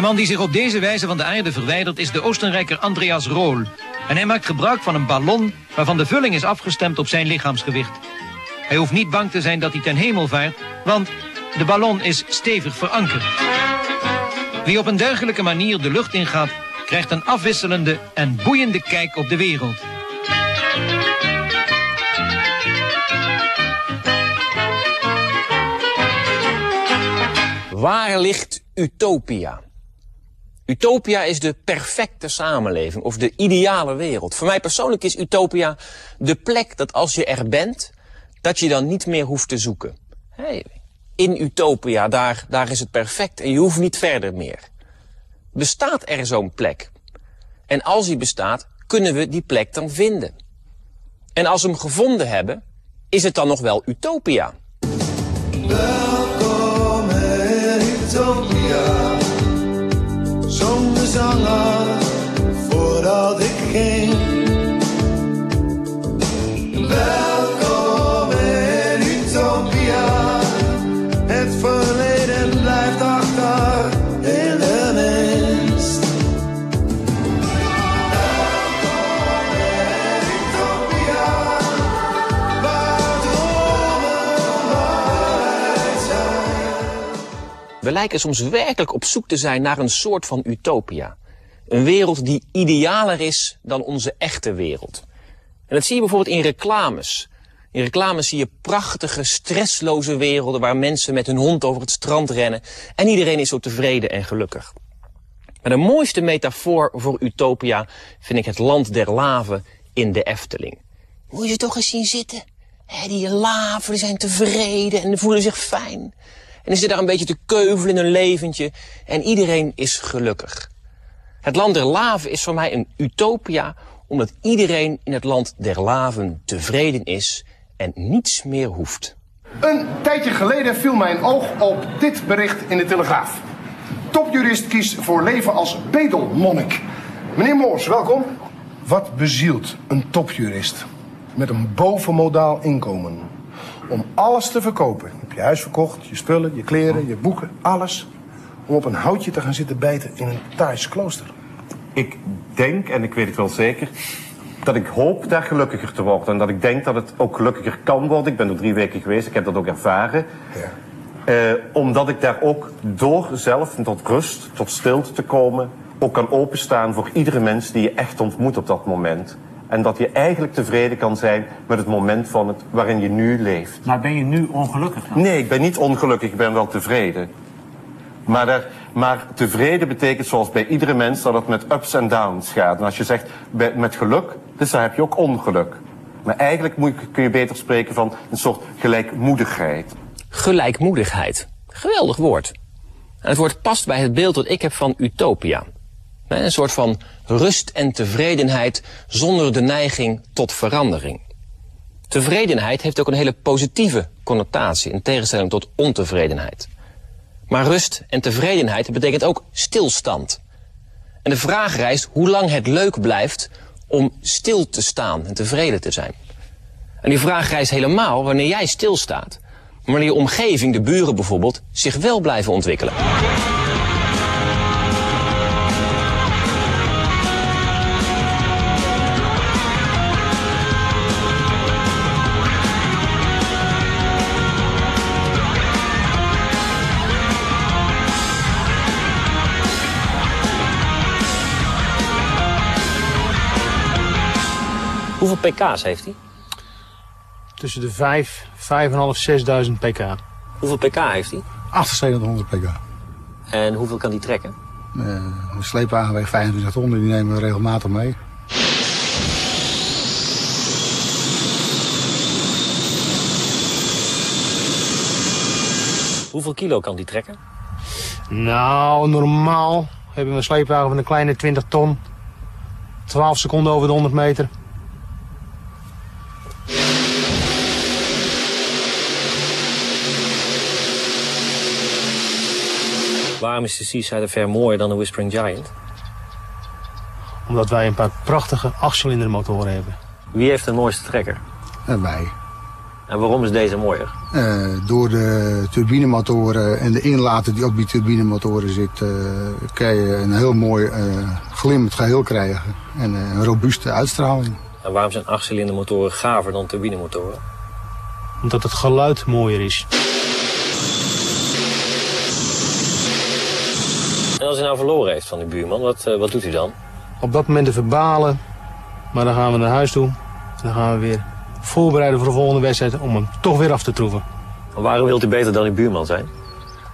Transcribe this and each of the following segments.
De man die zich op deze wijze van de aarde verwijdert is de Oostenrijker Andreas Rohl. En hij maakt gebruik van een ballon waarvan de vulling is afgestemd op zijn lichaamsgewicht. Hij hoeft niet bang te zijn dat hij ten hemel vaart, want de ballon is stevig verankerd. Wie op een dergelijke manier de lucht ingaat, krijgt een afwisselende en boeiende kijk op de wereld. Waar ligt utopia? Utopia is de perfecte samenleving of de ideale wereld. Voor mij persoonlijk is utopia de plek dat als je er bent, dat je dan niet meer hoeft te zoeken. In utopia, daar, daar is het perfect en je hoeft niet verder meer. Bestaat er zo'n plek? En als die bestaat, kunnen we die plek dan vinden? En als we hem gevonden hebben, is het dan nog wel utopia? Welkom in Utopia, long lijken soms werkelijk op zoek te zijn naar een soort van utopia. Een wereld die idealer is dan onze echte wereld. En dat zie je bijvoorbeeld in reclames. In reclames zie je prachtige, stressloze werelden waar mensen met hun hond over het strand rennen en iedereen is zo tevreden en gelukkig. Maar de mooiste metafoor voor utopia vind ik het land der laven in de Efteling. Moet je ze toch eens zien zitten? Die laven zijn tevreden en voelen zich fijn. En die zitten daar een beetje te keuvelen in hun leventje en iedereen is gelukkig. Het land der laven is voor mij een utopia omdat iedereen in het land der laven tevreden is en niets meer hoeft. Een tijdje geleden viel mijn oog op dit bericht in de Telegraaf. Topjurist kiest voor leven als bedelmonnik. Meneer Moors, welkom. Wat bezielt een topjurist met een bovenmodaal inkomen? Om alles te verkopen. Je hebt je huis verkocht, je spullen, je kleren, je boeken, alles. Om op een houtje te gaan zitten bijten in een Thais klooster. Ik denk, en ik weet het wel zeker, dat ik hoop daar gelukkiger te worden. En dat ik denk dat het ook gelukkiger kan worden. Ik ben er drie weken geweest, ik heb dat ook ervaren. Ja. Eh, omdat ik daar ook door zelf tot rust, tot stilte te komen, ook kan openstaan voor iedere mens die je echt ontmoet op dat moment. En dat je eigenlijk tevreden kan zijn met het moment van het waarin je nu leeft. Maar ben je nu ongelukkig? dan? Nee, ik ben niet ongelukkig, ik ben wel tevreden. Maar, maar tevreden betekent zoals bij iedere mens dat het met ups en downs gaat. En als je zegt bij- met geluk, dus dan heb je ook ongeluk. Maar eigenlijk moet, kun je beter spreken van een soort gelijkmoedigheid. Gelijkmoedigheid. Geweldig woord. En het woord past bij het beeld dat ik heb van utopia. Hè, Een soort van rust en tevredenheid zonder de neiging tot verandering. Tevredenheid heeft ook een hele positieve connotatie in tegenstelling tot ontevredenheid. Maar rust en tevredenheid betekent ook stilstand. En de vraag rijst hoe lang het leuk blijft om stil te staan en tevreden te zijn. En die vraag rijst helemaal wanneer jij stilstaat. Wanneer je omgeving, de buren bijvoorbeeld, zich wel blijven ontwikkelen. Hoeveel pk's heeft hij? Tussen de 5, 5.500, 6.000 pk. Hoeveel pk heeft hij? 7800 pk. En hoeveel kan hij trekken? Eh, een sleepwagen weegt 25 ton, die nemen we regelmatig mee. Hoeveel kilo kan die trekken? Nou, normaal hebben we een sleepwagen van een kleine 20 ton. 12 seconden over de 100 meter. Waarom is de Seaside Affair mooier dan de Whispering Giant? Omdat wij een paar prachtige 8-cilinder motoren hebben. Wie heeft de mooiste trekker? En wij. En waarom is deze mooier? Eh, door de turbinemotoren en de inlaten die op die turbinemotoren zitten, eh, kan je een heel mooi eh glimmend geheel krijgen. En een robuuste uitstraling. En waarom zijn achtcilindermotoren gaver dan turbinemotoren? Omdat het geluid mooier is. Als hij nou verloren heeft van die buurman, wat, eh, wat doet hij dan? Op dat moment even balen. Maar dan gaan we naar huis toe. En dan gaan we weer voorbereiden voor de volgende wedstrijd om hem toch weer af te troeven. En waarom wilt u beter dan die buurman zijn?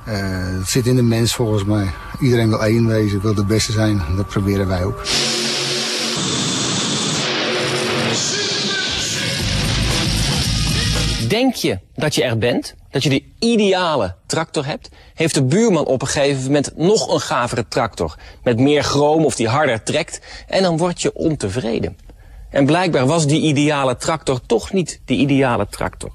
Eh, het zit in de mens volgens mij. Iedereen wil één wezen, wil de beste zijn. Dat proberen wij ook. Denk je dat je er bent? Dat je de ideale tractor hebt? Heeft de buurman op een gegeven moment nog een gavere tractor? Met meer chroom of die harder trekt? En dan word je ontevreden. En blijkbaar was die ideale tractor toch niet de ideale tractor.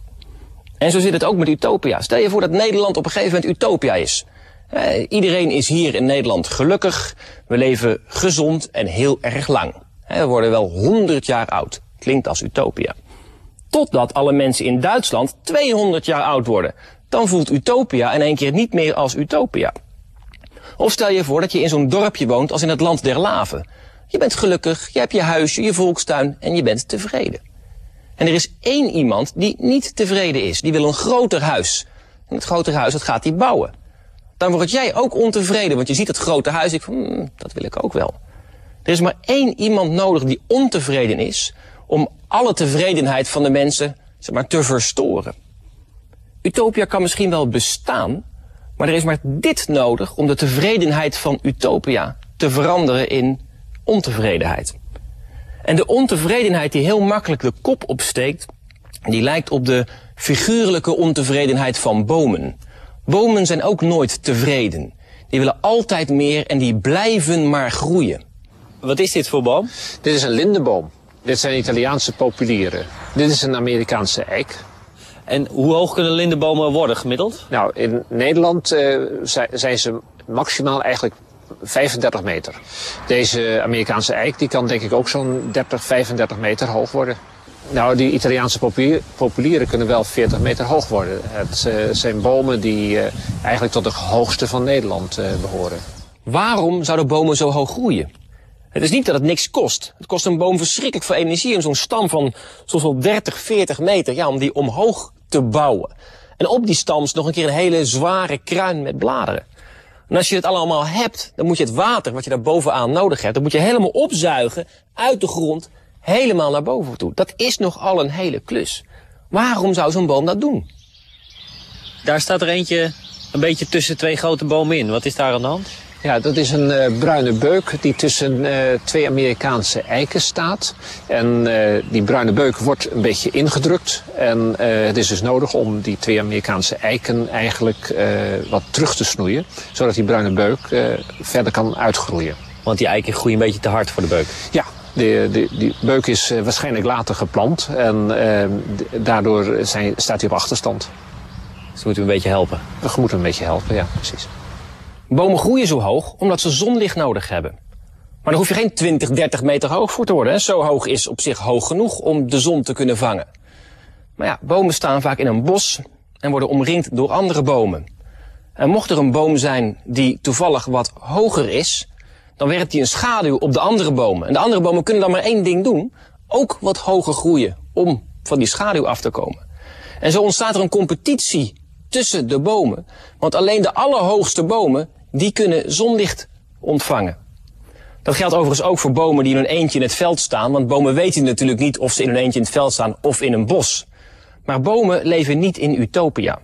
En zo zit het ook met Utopia. Stel je voor dat Nederland op een gegeven moment Utopia is. Eh, iedereen is hier in Nederland gelukkig. We leven gezond en heel erg lang. Eh, we worden wel 100 jaar oud. Klinkt als Utopia. Totdat alle mensen in Duitsland 200 jaar oud worden. Dan voelt Utopia in één keer niet meer als Utopia. Of stel je voor dat je in zo'n dorpje woont als in het land der laven. Je bent gelukkig, je hebt je huisje, je volkstuin en je bent tevreden. En er is één iemand die niet tevreden is. Die wil een groter huis. En het grotere huis, dat gaat hij bouwen. Dan word jij ook ontevreden, want je ziet het grote huis. Ik van, hmm, dat wil ik ook wel. Er is maar één iemand nodig die ontevreden is om alle tevredenheid van de mensen zeg maar, te verstoren. Utopia kan misschien wel bestaan, maar er is maar dit nodig om de tevredenheid van Utopia te veranderen in ontevredenheid. En de ontevredenheid die heel makkelijk de kop opsteekt, die lijkt op de figuurlijke ontevredenheid van bomen. Bomen zijn ook nooit tevreden. Die willen altijd meer en die blijven maar groeien. Wat is dit voor boom? Dit is een lindenboom. Dit zijn Italiaanse populieren. Dit is een Amerikaanse eik. En hoe hoog kunnen lindenbomen worden gemiddeld? Nou, in Nederland eh, zijn, zijn ze maximaal eigenlijk 35 meter. Deze Amerikaanse eik die kan denk ik ook zo'n 30, 35 meter hoog worden. Nou, die Italiaanse populier- populieren kunnen wel 40 meter hoog worden. Het eh, zijn bomen die eh, eigenlijk tot de hoogste van Nederland eh, behoren. Waarom zouden bomen zo hoog groeien? Het is niet dat het niks kost. Het kost een boom verschrikkelijk veel energie om zo'n stam van soms wel 30, 40 meter, ja, om die omhoog te bouwen. En op die stam is nog een keer een hele zware kruin met bladeren. En als je het allemaal hebt, dan moet je het water wat je daar bovenaan nodig hebt, dat moet je helemaal opzuigen uit de grond, helemaal naar boven toe. Dat is nogal een hele klus. Waarom zou zo'n boom dat doen? Daar staat er eentje een beetje tussen twee grote bomen in. Wat is daar aan de hand? Ja, dat is een eh, bruine beuk die tussen eh, twee Amerikaanse eiken staat. En eh, die bruine beuk wordt een beetje ingedrukt. En het is dus nodig om die twee Amerikaanse eiken eigenlijk wat terug te snoeien. Zodat die bruine beuk verder kan uitgroeien. Want die eiken groeien een beetje te hard voor de beuk. Ja, de, de, die beuk is waarschijnlijk later geplant. En eh, d- daardoor zijn, staat hij op achterstand. Dus moeten we een beetje helpen. We moeten een beetje helpen, ja, precies. Bomen groeien zo hoog omdat ze zonlicht nodig hebben. Maar daar hoef je geen 20, 30 meter hoog voor te worden. Zo hoog is op zich hoog genoeg om de zon te kunnen vangen. Maar ja, bomen staan vaak in een bos en worden omringd door andere bomen. En mocht er een boom zijn die toevallig wat hoger is, dan werpt hij een schaduw op de andere bomen. En de andere bomen kunnen dan maar één ding doen, ook wat hoger groeien om van die schaduw af te komen. En zo ontstaat er een competitie tussen de bomen, want alleen de allerhoogste bomen, die kunnen zonlicht ontvangen. Dat geldt overigens ook voor bomen die in een eentje in het veld staan, want bomen weten natuurlijk niet of ze in een eentje in het veld staan of in een bos. Maar bomen leven niet in utopia.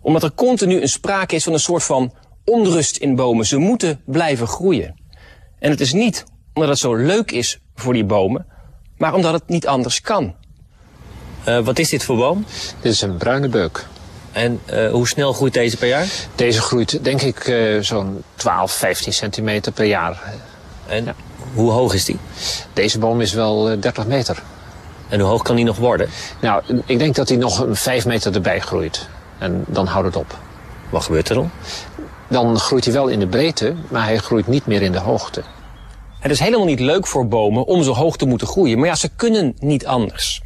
Omdat er continu een sprake is van een soort van onrust in bomen. Ze moeten blijven groeien. En het is niet omdat het zo leuk is voor die bomen, maar omdat het niet anders kan. Eh, wat is dit voor boom? Dit is een bruine beuk. En eh, hoe snel groeit deze per jaar? Deze groeit denk ik eh, zo'n 12, 15 centimeter per jaar. En hoe hoog is die? Deze boom is wel eh, 30 meter. En hoe hoog kan die nog worden? Nou, ik denk dat hij nog een 5 meter erbij groeit. En dan houdt het op. Wat gebeurt er dan? Dan groeit hij wel in de breedte, maar hij groeit niet meer in de hoogte. Het is helemaal niet leuk voor bomen om zo hoog te moeten groeien, maar ja, ze kunnen niet anders.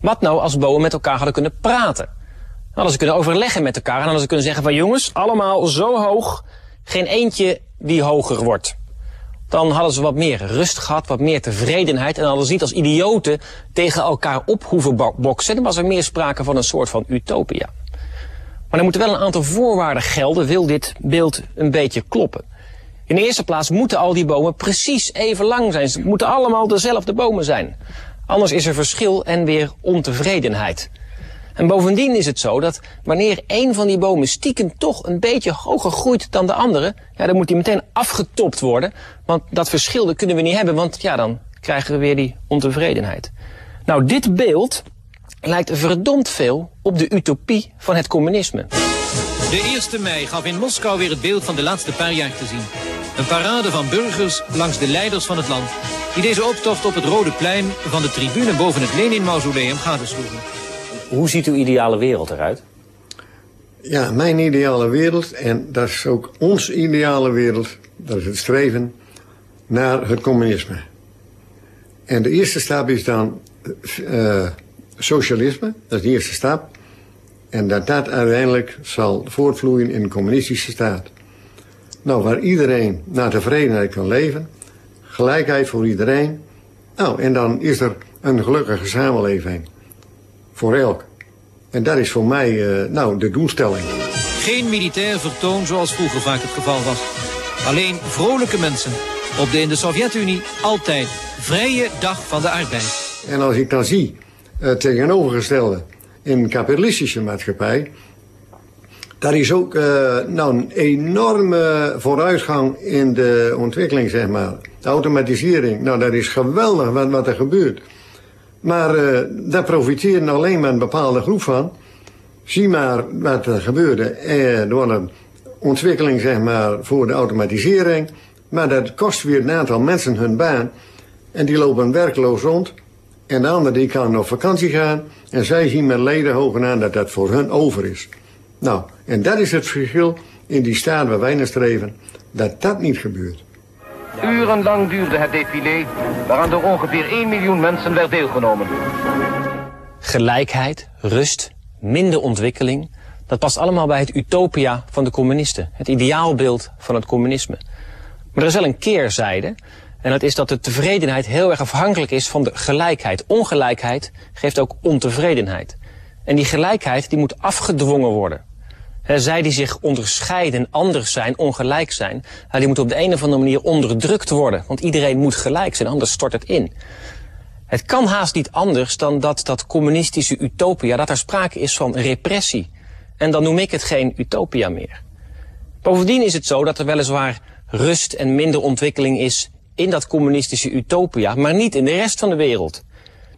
Wat nou als bomen met elkaar hadden kunnen praten? Hadden ze kunnen overleggen met elkaar en hadden ze kunnen zeggen van jongens, allemaal zo hoog, geen eentje die hoger wordt. Dan hadden ze wat meer rust gehad, wat meer tevredenheid en hadden ze niet als idioten tegen elkaar op hoeven bo- boksen. Dan was er meer sprake van een soort van utopia. Maar er moeten wel een aantal voorwaarden gelden, wil dit beeld een beetje kloppen. In de eerste plaats moeten al die bomen precies even lang zijn. Ze moeten allemaal dezelfde bomen zijn. Anders is er verschil en weer ontevredenheid. En bovendien is het zo dat wanneer een van die bomen stiekem toch een beetje hoger groeit dan de andere, ja, dan moet die meteen afgetopt worden. Want dat verschil kunnen we niet hebben, want ja, dan krijgen we weer die ontevredenheid. Nou, dit beeld lijkt verdomd veel op de utopie van het communisme. De 1 mei gaf in Moskou weer het beeld van de laatste paar jaar te zien. Een parade van burgers langs de leiders van het land... die deze optocht op het Rode Plein van de tribune boven het Lenin-mausoleum gadesloegen. Hoe ziet uw ideale wereld eruit? Ja, mijn ideale wereld, en dat is ook ons ideale wereld, dat is het streven naar het communisme. En de eerste stap is dan eh, socialisme, dat is de eerste stap. En dat dat uiteindelijk zal voortvloeien in een communistische staat. Nou, waar iedereen naar tevredenheid kan leven, gelijkheid voor iedereen. Nou, en dan is er een gelukkige samenleving voor elk. En dat is voor mij eh, nou, de doelstelling. Geen militair vertoon zoals vroeger vaak het geval was. Alleen vrolijke mensen. Op de in de Sovjet-Unie altijd vrije dag van de arbeid. En als ik dan zie het tegenovergestelde in een kapitalistische maatschappij, daar is ook eh, nou, een enorme vooruitgang in de ontwikkeling, zeg maar. De automatisering, nou dat is geweldig wat, wat er gebeurt. Maar eh, daar profiteren alleen maar een bepaalde groep van. Zie maar wat er gebeurde eh, door een ontwikkeling zeg maar, voor de automatisering. Maar dat kost weer een aantal mensen hun baan. En die lopen werkloos rond. En de ander die kan op vakantie gaan. En zij zien met leden aan dat dat voor hun over is. Nou, en dat is het verschil in die staat waar wij naar streven. Dat dat niet gebeurt. Urenlang duurde het défilé, waaraan door ongeveer 1 miljoen mensen werd deelgenomen. Gelijkheid, rust, minder ontwikkeling. Dat past allemaal bij het utopia van de communisten. Het ideaalbeeld van het communisme. Maar er is wel een keerzijde. En dat is dat de tevredenheid heel erg afhankelijk is van de gelijkheid. Ongelijkheid geeft ook ontevredenheid. En die gelijkheid die moet afgedwongen worden. Hè, zij die zich onderscheiden en anders zijn, ongelijk zijn, hè, die moeten op de een of andere manier onderdrukt worden. Want iedereen moet gelijk zijn, anders stort het in. Het kan haast niet anders dan dat dat communistische utopia, dat er sprake is van repressie. En dan noem ik het geen utopia meer. Bovendien is het zo dat er weliswaar rust en minder ontwikkeling is in dat communistische utopia, maar niet in de rest van de wereld.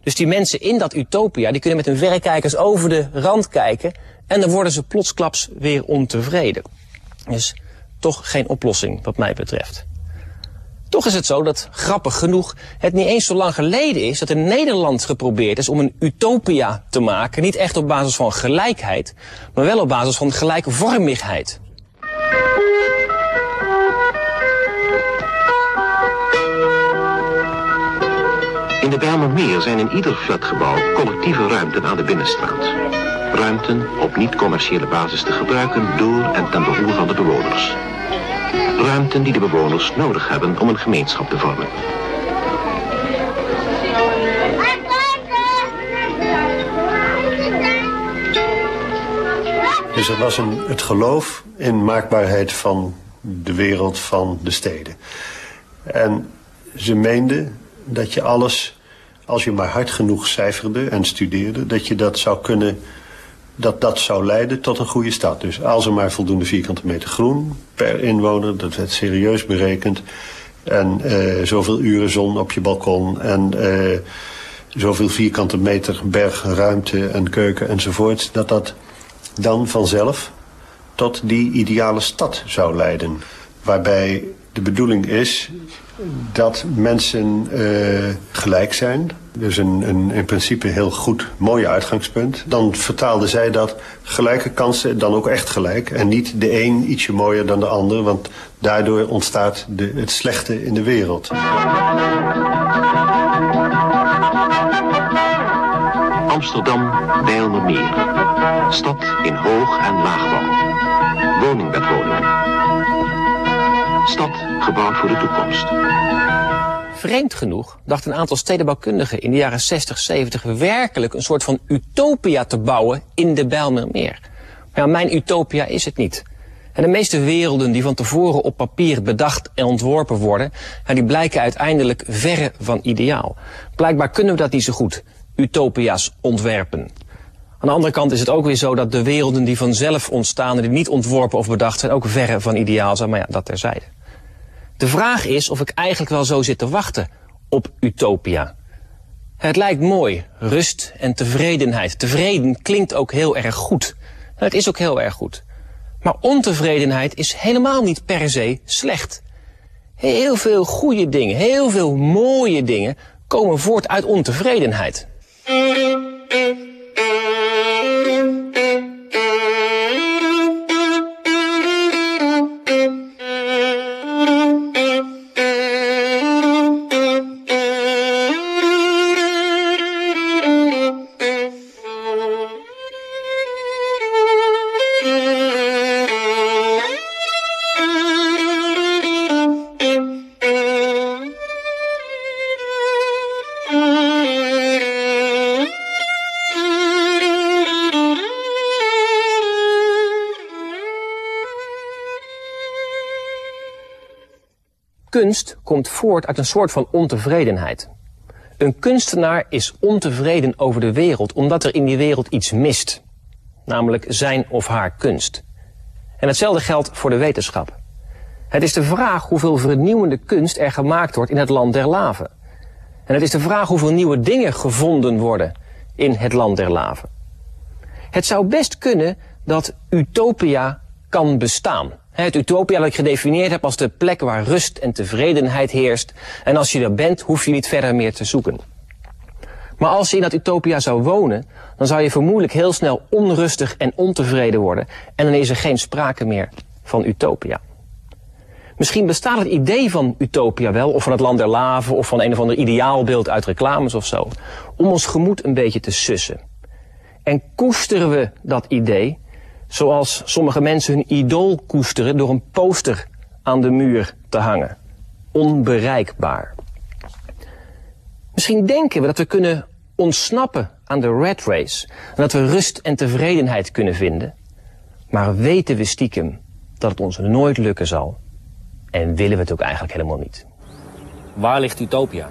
Dus die mensen in dat utopia, die kunnen met hun verrekijkers over de rand kijken en dan worden ze plotsklaps weer ontevreden. Dus toch geen oplossing wat mij betreft. Toch is het zo dat, grappig genoeg, het niet eens zo lang geleden is dat in Nederland geprobeerd is om een utopia te maken. Niet echt op basis van gelijkheid, maar wel op basis van gelijkvormigheid. In de Bijlmermeer zijn in ieder flatgebouw collectieve ruimten aan de binnenstraat. Ruimten op niet-commerciële basis te gebruiken door en ten behoeve van de bewoners. Ruimten die de bewoners nodig hebben om een gemeenschap te vormen. Dus er was een, het geloof in maakbaarheid van de wereld van de steden. En ze meenden dat je alles, als je maar hard genoeg cijferde en studeerde, dat je dat zou kunnen, dat dat zou leiden tot een goede stad. Dus als er maar voldoende vierkante meter groen per inwoner, dat werd serieus berekend. En eh, zoveel uren zon op je balkon en eh, zoveel vierkante meter bergruimte en keuken enzovoort, dat dat dan vanzelf tot die ideale stad zou leiden. Waarbij de bedoeling is dat mensen eh, gelijk zijn. Dus een, een in principe heel goed, mooi uitgangspunt. Dan vertaalden zij dat gelijke kansen dan ook echt gelijk. En niet de een ietsje mooier dan de ander. Want daardoor ontstaat de, het slechte in de wereld. Amsterdam Bijlmermeer. Stad in hoog- en laagbouw. Woning. Stad gebouwd voor de toekomst. Vreemd genoeg dacht een aantal stedenbouwkundigen in de jaren 60, 70 werkelijk een soort van utopia te bouwen in de Bijlmermeer. Maar ja, mijn utopia is het niet. En de meeste werelden die van tevoren op papier bedacht en ontworpen worden, die blijken uiteindelijk verre van ideaal. Blijkbaar kunnen we dat niet zo goed, utopia's ontwerpen. Aan de andere kant is het ook weer zo dat de werelden die vanzelf ontstaan en die niet ontworpen of bedacht zijn, ook verre van ideaal zijn, maar ja, dat terzijde. De vraag is of ik eigenlijk wel zo zit te wachten op utopia. Het lijkt mooi, rust en tevredenheid. Tevreden klinkt ook heel erg goed. Het is ook heel erg goed. Maar ontevredenheid is helemaal niet per se slecht. Heel veel goede dingen, heel veel mooie dingen komen voort uit ontevredenheid. Kunst komt voort uit een soort van ontevredenheid. Een kunstenaar is ontevreden over de wereld omdat er in die wereld iets mist. Namelijk zijn of haar kunst. En hetzelfde geldt voor de wetenschap. Het is de vraag hoeveel vernieuwende kunst er gemaakt wordt in het land der laven. En het is de vraag hoeveel nieuwe dingen gevonden worden in het land der laven. Het zou best kunnen dat utopia kan bestaan. Het utopia dat ik gedefinieerd heb als de plek waar rust en tevredenheid heerst. En als je er bent, hoef je niet verder meer te zoeken. Maar als je in dat utopia zou wonen, dan zou je vermoedelijk heel snel onrustig en ontevreden worden. En dan is er geen sprake meer van utopia. Misschien bestaat het idee van utopia wel, of van het land der laven, of van een of ander ideaalbeeld uit reclames of zo, om ons gemoed een beetje te sussen. En koesteren we dat idee, zoals sommige mensen hun idool koesteren door een poster aan de muur te hangen. Onbereikbaar. Misschien denken we dat we kunnen ontsnappen aan de rat race en dat we rust en tevredenheid kunnen vinden. Maar weten we stiekem dat het ons nooit lukken zal en willen we het ook eigenlijk helemaal niet. Waar ligt utopia?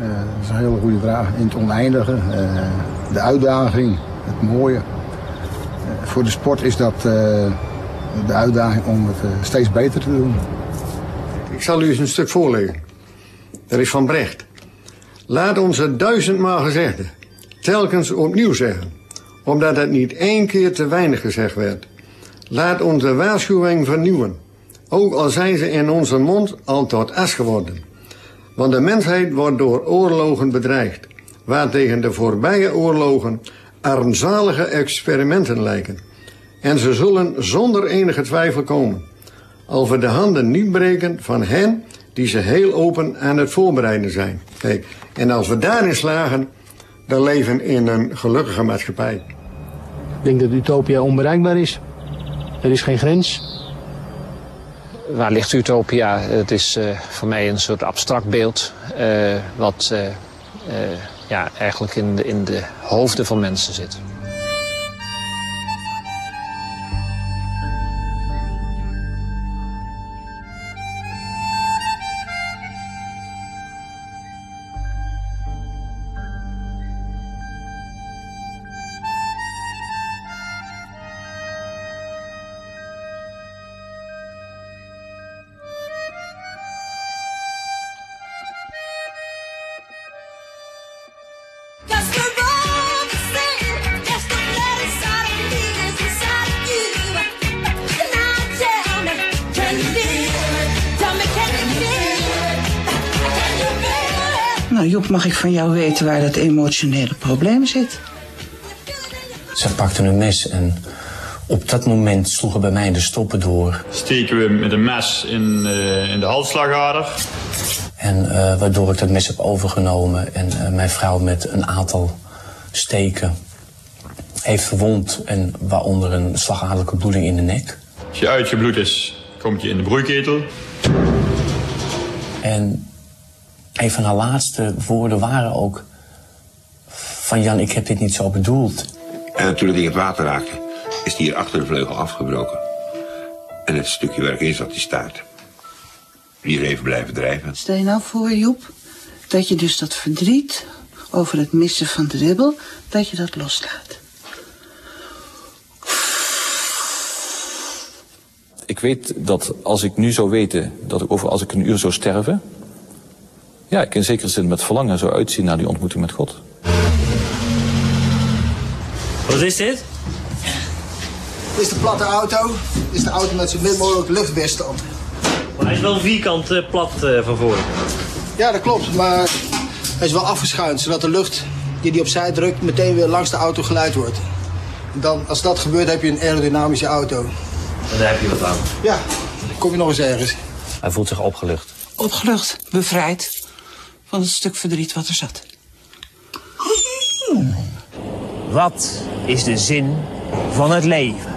Eh, dat is een hele goede vraag. In het oneindige, eh, de uitdaging, het mooie. Voor de sport is dat eh, de uitdaging om het eh, steeds beter te doen. Ik zal u eens een stuk voorlezen. Dat is van Brecht. Laat ons het duizendmaal gezegde telkens opnieuw zeggen, omdat het niet één keer te weinig gezegd werd. Laat onze waarschuwing vernieuwen, ook al zijn ze in onze mond al tot as geworden. Want de mensheid wordt door oorlogen bedreigd, waartegen de voorbije oorlogen armzalige experimenten lijken. En ze zullen zonder enige twijfel komen, al we de handen niet breken van hen die ze heel open aan het voorbereiden zijn. Kijk, en als we daarin slagen, dan leven in een gelukkige maatschappij. Ik denk dat utopia onbereikbaar is. Er is geen grens. Waar ligt utopia? Het is eh, voor mij een soort abstract beeld. eh, wat eh, eh, ja, eigenlijk in de, in de hoofden van mensen zit. Nou, Joep, mag ik van jou weten waar dat emotionele probleem zit? Ze pakten een mes en op dat moment sloegen bij mij de stoppen door. steken we met een mes in, eh, in de halsslagader. En eh, waardoor ik dat mes heb overgenomen en eh, mijn vrouw met een aantal steken heeft verwond en waaronder een slagadelijke bloeding in de nek. Als je uitgebloed is, komt je in de broeiketel. En een van haar laatste woorden waren ook van Jan, ik heb dit niet zo bedoeld. En toen het in het water raakte, is die hier achter de vleugel afgebroken. En het stukje waar ik in zat, die staart. Hier even blijven drijven. Stel je nou voor, Joep, dat je dus dat verdriet over het missen van de ribbel, dat je dat loslaat. Ik weet dat als ik nu zou weten dat ik over als ik een uur zou sterven, ja, ik in zekere zin met verlangen zou uitzien naar die ontmoeting met God. Wat is dit? Dit is de platte auto. Dit is de auto met zo min mogelijk luchtweerstand. Maar hij is wel vierkant eh, plat eh, van voren. Ja, dat klopt. Maar hij is wel afgeschuind, zodat de lucht die hij opzij drukt meteen weer langs de auto geleid wordt. En dan, als dat gebeurt, heb je een aerodynamische auto. En daar heb je wat aan. Ja, dan kom je nog eens ergens. Hij voelt zich opgelucht. Opgelucht, bevrijd van het stuk verdriet wat er zat. Wat is de zin van het leven?